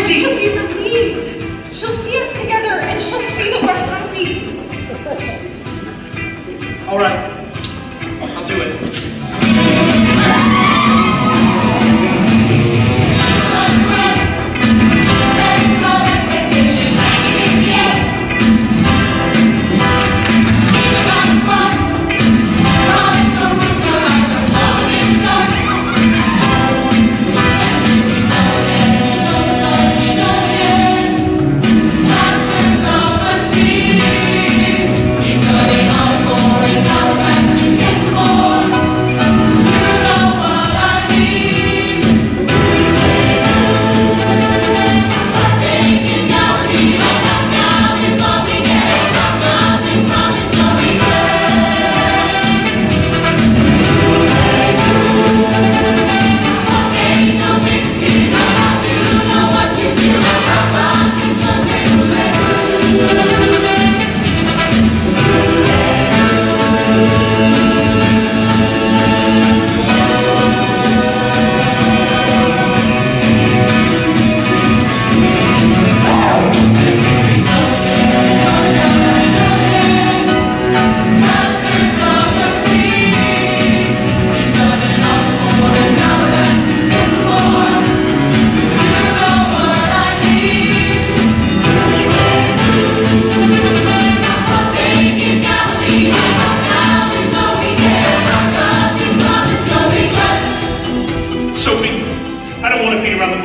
She'll be relieved. She'll see us together and she'll see that we're happy. All right,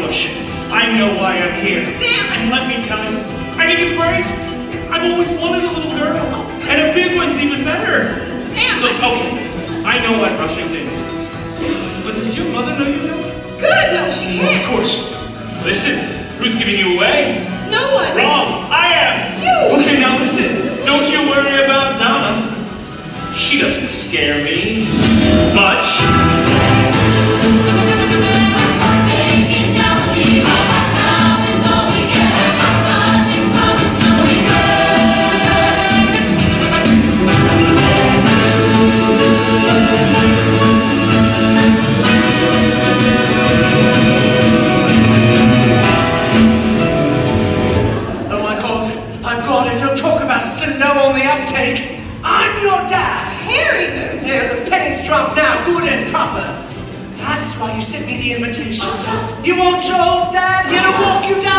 want to beat around the bush. I know why I'm here. Sam! And let me tell you, I think it's great. I've always wanted a little girl. And a big one's even better. Sam! Look, okay, I know I'm rushing things. But does your mother know you know? Good, no, she can't. Of course. Listen, who's giving you away? No one. Wrong. I am. You. Okay, now listen. Don't you worry about Donna. She doesn't scare me it. Don't talk about sitting down on the uptake. I'm your dad. Harry! There, the pennies dropped now, good and proper. That's why you sent me the invitation. Uh-huh. You want your old dad here to walk you down